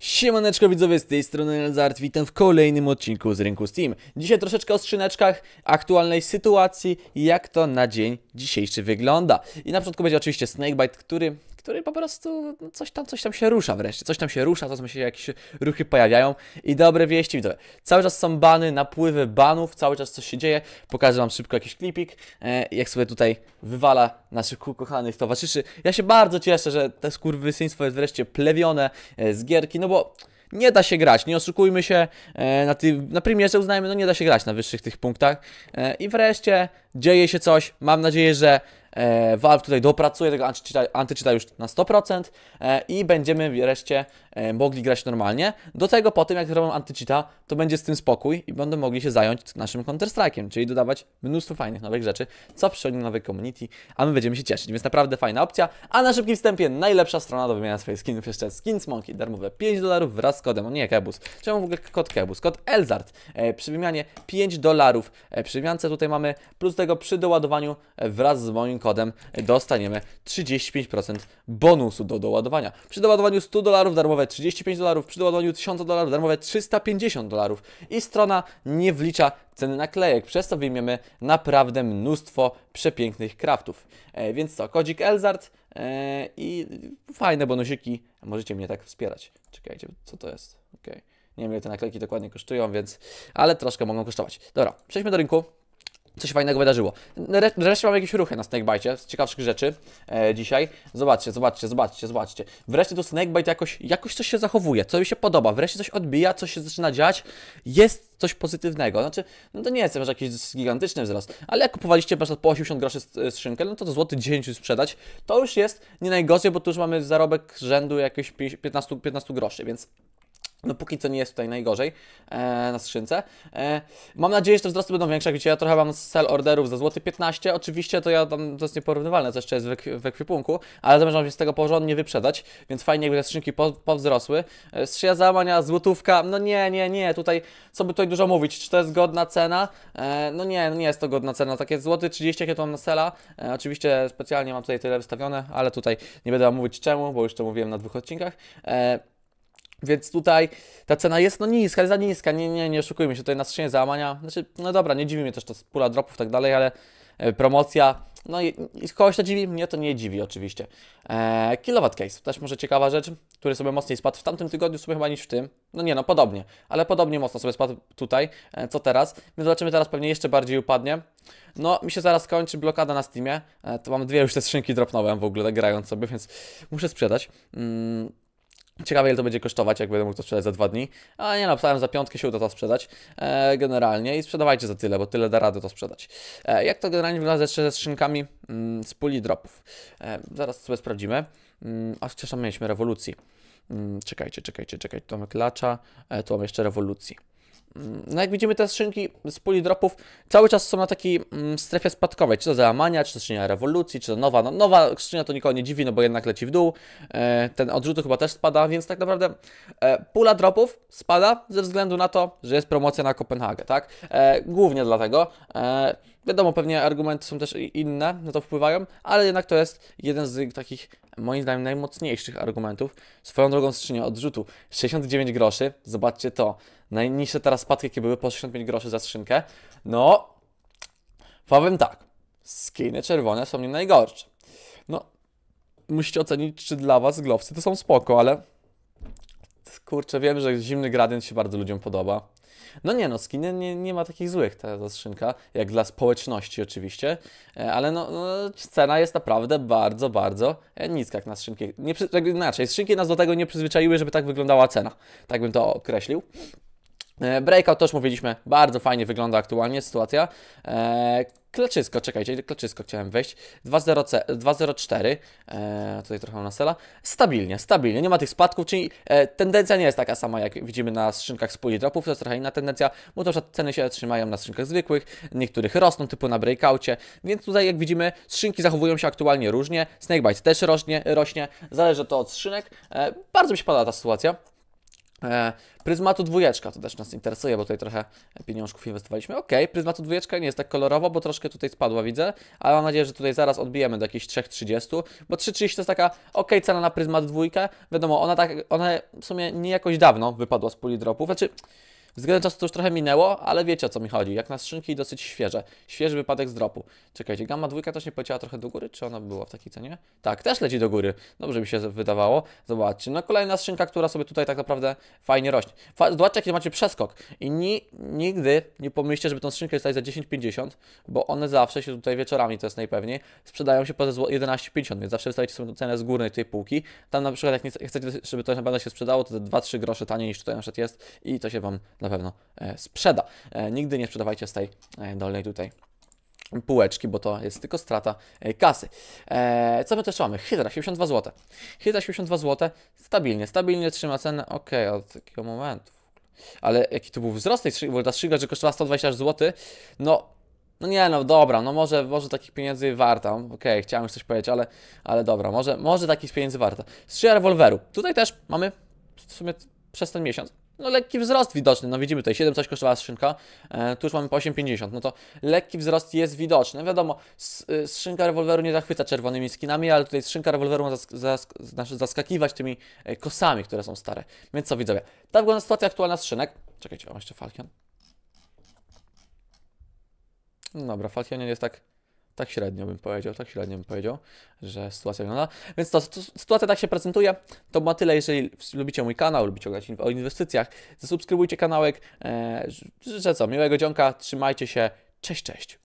Siemaneczko widzowie, z tej strony Elzart, witam w kolejnym odcinku z rynku Steam. Dzisiaj troszeczkę o skrzyneczkach, aktualnej sytuacji, jak to na dzień dzisiejszy wygląda. I na początku będzie oczywiście Snakebite, który, który po prostu no, coś tam, coś tam się rusza wreszcie, coś tam się rusza, to się jakieś ruchy pojawiają. I dobre wieści widzowie, cały czas są bany, napływy banów, cały czas coś się dzieje. Pokażę wam szybko jakiś klipik, e, jak sobie tutaj wywala naszych ukochanych towarzyszy. Ja się bardzo cieszę, że te skurwysyństwo jest wreszcie plewione e, z gierki, no bo nie da się grać, nie oszukujmy się, e, na, tym, na premierze uznajmy, no nie da się grać na wyższych tych punktach. E, I wreszcie dzieje się coś, mam nadzieję, że e, Valve tutaj dopracuje tego antyczyta już na 100% e, i będziemy wreszcie e, mogli grać normalnie. Do tego po tym, jak zrobią antyczyta, to będzie z tym spokój i będą mogli się zająć naszym Counter-Strike'iem, czyli dodawać mnóstwo fajnych nowych rzeczy, co przychodzi nowej community, a my będziemy się cieszyć, więc naprawdę fajna opcja. A na szybkim wstępie najlepsza strona do wymiany swoich skinów jeszcze Skins Monkey, darmowe 5 dolarów wraz z kodem, o nie Kebus, czemu w ogóle kod Kebus, kod Elzart, e, przy wymianie 5 dolarów, przy wymiance tutaj mamy plus tego przy doładowaniu wraz z moim kodem dostaniemy 35% bonusu do doładowania. Przy doładowaniu 100 dolarów darmowe 35 dolarów, przy doładowaniu 1000 dolarów darmowe 350 dolarów i strona nie wlicza ceny naklejek, przez co wyjmiemy naprawdę mnóstwo przepięknych craftów. E, więc co, kodzik Elzart e, i fajne bonusiki, możecie mnie tak wspierać. Czekajcie, co to jest? Okay. Nie wiem ile te naklejki dokładnie kosztują, więc... ale troszkę mogą kosztować. Dobra, przejdźmy do rynku coś fajnego wydarzyło. Wreszcie mamy jakieś ruchy na Snakebite z ciekawszych rzeczy e, dzisiaj. Zobaczcie, zobaczcie, zobaczcie, zobaczcie. Wreszcie to Snakebite jakoś, jakoś coś się zachowuje, co mi się podoba. Wreszcie coś odbija, coś się zaczyna dziać. Jest coś pozytywnego. Znaczy, no to nie jest może jakiś gigantyczny wzrost, ale jak kupowaliście po 80 groszy skrzynkę, no to to złoty 10 sprzedać, to już jest nie najgorzej, bo tu już mamy zarobek rzędu jakieś 15, 15 groszy, więc no póki co nie jest tutaj najgorzej e, na skrzynce. E, mam nadzieję, że te wzrosty będą większe. Jak widzicie, ja trochę mam sell orderów za złoty 15. Oczywiście to ja tam, to jest nieporównywalne, co jeszcze jest w, ek w ekwipunku, ale zamierzam się z tego porządnie wyprzedać, więc fajnie jakby te skrzynki po, powzrosły. E, strzyja załamania, złotówka, no nie, nie, nie, tutaj, co by tutaj dużo mówić, czy to jest godna cena? E, no nie, no nie jest to godna cena. Takie złoty 30, jakie to mam na sela. E, oczywiście specjalnie mam tutaj tyle wystawione, ale tutaj nie będę wam mówić czemu, bo już to mówiłem na dwóch odcinkach. E, więc tutaj ta cena jest no niska, jest za niska, nie, nie, nie oszukujmy się, tutaj na skrzynię załamania, znaczy, no dobra, nie dziwi mnie też to pula dropów i tak dalej, ale e, promocja, no i, i kogoś to dziwi, mnie to nie dziwi oczywiście. E, kilowatt case, też może ciekawa rzecz, który sobie mocniej spadł w tamtym tygodniu, sobie chyba niż w tym, no nie no, podobnie, ale podobnie mocno sobie spadł tutaj, e, co teraz, my zobaczymy teraz pewnie jeszcze bardziej upadnie. No, mi się zaraz kończy blokada na Steamie, e, to mam dwie już te skrzynki dropnąłem w ogóle, tak grając sobie, więc muszę sprzedać. Mm Ciekawe ile to będzie kosztować, jak będę mógł to sprzedać za dwa dni. A nie no, pisałem za piątkę się uda to sprzedać e, generalnie i sprzedawajcie za tyle, bo tyle da rady to sprzedać. E, jak to generalnie wygląda jeszcze ze skrzynkami mm, z puli dropów? E, zaraz sobie sprawdzimy. Mm, a wciąż mieliśmy rewolucji. Mm, czekajcie, czekajcie, czekajcie. Tu mamy klacza, e, tu mamy jeszcze rewolucji. No jak widzimy te skrzynki z puli dropów cały czas są na takiej mm, strefie spadkowej, czy to załamania, czy to skrzynia rewolucji, czy to nowa, no, nowa skrzynia to nikogo nie dziwi, no bo jednak leci w dół, e, ten odrzutu chyba też spada, więc tak naprawdę e, pula dropów spada ze względu na to, że jest promocja na Kopenhagę, tak? E, głównie dlatego. E, wiadomo, pewnie argumenty są też inne, na to wpływają, ale jednak to jest jeden z takich moim zdaniem najmocniejszych argumentów. Swoją drogą skrzynia odrzutu 69 groszy, zobaczcie to. Najniższe teraz spadki, jakie były po 65 groszy za skrzynkę. No, powiem tak, skiny czerwone są nie najgorsze. No, musicie ocenić, czy dla Was glowsy to są spoko, ale kurczę, wiem, że zimny gradient się bardzo ludziom podoba. No nie no, skiny nie, nie ma takich złych, ta, ta skrzynka, jak dla społeczności oczywiście, e, ale no, no cena jest naprawdę bardzo, bardzo e, niska jak na skrzynki. Nie, inaczej, skrzynki nas do tego nie przyzwyczaiły, żeby tak wyglądała cena. Tak bym to określił. E, breakout też mówiliśmy, bardzo fajnie wygląda aktualnie sytuacja. Eee, kleczysko, czekajcie, kleczysko chciałem wejść. 2.04, eee, tutaj trochę na sela. Stabilnie, stabilnie, nie ma tych spadków, czyli e, tendencja nie jest taka sama jak widzimy na skrzynkach z dropów, to jest trochę inna tendencja, bo to, że ceny się trzymają na skrzynkach zwykłych, niektórych rosną, typu na breakoutie, więc tutaj jak widzimy skrzynki zachowują się aktualnie różnie, Snakebite też rośnie, rośnie zależy to od skrzynek, e, bardzo mi się podoba ta sytuacja. E, Pryzmatu dwójeczka, to też nas interesuje, bo tutaj trochę pieniążków inwestowaliśmy. Ok, Pryzmatu dwójeczka nie jest tak kolorowo, bo troszkę tutaj spadła, widzę, ale mam nadzieję, że tutaj zaraz odbijemy do jakichś 3,30, bo 3,30 to jest taka ok cena na Pryzmat dwójkę. Wiadomo, ona tak, ona w sumie nie jakoś dawno wypadła z puli dropów, znaczy Względem czasu to już trochę minęło, ale wiecie o co mi chodzi. Jak na skrzynki dosyć świeże. Świeży wypadek z dropu. Czekajcie, gamma dwójka też nie poleciała trochę do góry? Czy ona była w takiej cenie? Tak, też leci do góry. Dobrze mi się wydawało. Zobaczcie. No kolejna skrzynka, która sobie tutaj tak naprawdę fajnie rośnie. Fa Zobaczcie, jaki macie przeskok. I ni nigdy nie pomyślcie, żeby tą skrzynkę dostać za 10,50, bo one zawsze się tutaj wieczorami, to jest najpewniej, sprzedają się po 11,50, więc zawsze wystajecie sobie cenę z górnej tej półki. Tam na przykład jak chcecie, żeby to naprawdę się sprzedało, to te 2-3 grosze taniej niż tutaj na przykład jest i to się Wam na pewno e, sprzeda. E, nigdy nie sprzedawajcie z tej e, dolnej tutaj półeczki, bo to jest tylko strata kasy. Co my też mamy? Hydra 72 zł. Hydra 72 zł, stabilnie, stabilnie trzyma cenę, ok, od takiego momentu. Ale jaki to był wzrost tej skrzynki, bo ta skrzynka, że kosztowała 120 zł, no, no nie, no dobra, no może, może takich pieniędzy warta, okej, okay, chciałem już coś powiedzieć, ale, ale dobra, może, może takich pieniędzy warta. Strzyja rewolweru, tutaj też mamy w sumie przez ten miesiąc no lekki wzrost widoczny, no widzimy tutaj 7 coś kosztowała skrzynka, e, tu już mamy po 8,50, no to lekki wzrost jest widoczny, wiadomo, y, skrzynka rewolweru nie zachwyca czerwonymi skinami, ale tutaj skrzynka rewolweru ma zask zask znaczy zaskakiwać tymi e, kosami, które są stare, więc co widzowie, tak wygląda sytuacja aktualna skrzynek, czekajcie, mam jeszcze Falkion. No dobra, Falkion jest tak tak średnio bym powiedział, tak średnio bym powiedział, że sytuacja wygląda. Więc to, to, sytuacja tak się prezentuje. To ma tyle, jeżeli lubicie mój kanał, lubicie oglądać o inwestycjach, zasubskrybujcie kanałek. E, że co, miłego dzionka, trzymajcie się, cześć, cześć.